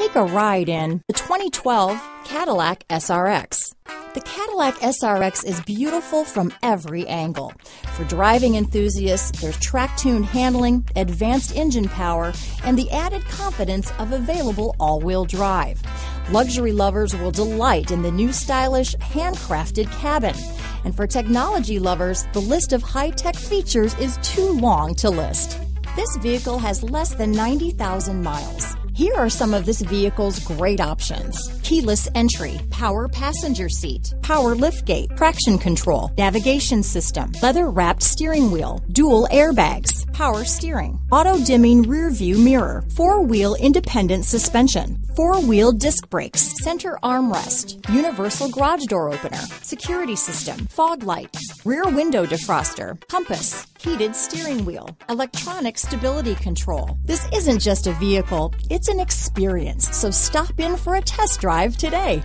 Take a ride in the 2012 Cadillac SRX. The Cadillac SRX is beautiful from every angle. For driving enthusiasts, there's track-tuned handling, advanced engine power, and the added confidence of available all-wheel drive. Luxury lovers will delight in the new stylish, handcrafted cabin. And for technology lovers, the list of high-tech features is too long to list. This vehicle has less than 90,000 miles. Here are some of this vehicle's great options. Keyless entry, power passenger seat, power liftgate, traction control, navigation system, leather wrapped steering wheel, dual airbags, power steering, auto dimming rear view mirror, four wheel independent suspension, four wheel disc brakes, center armrest, universal garage door opener, security system, fog lights, rear window defroster, compass, heated steering wheel, electronic stability control. This isn't just a vehicle, it's an experience. So stop in for a test drive today.